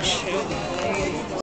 想吃。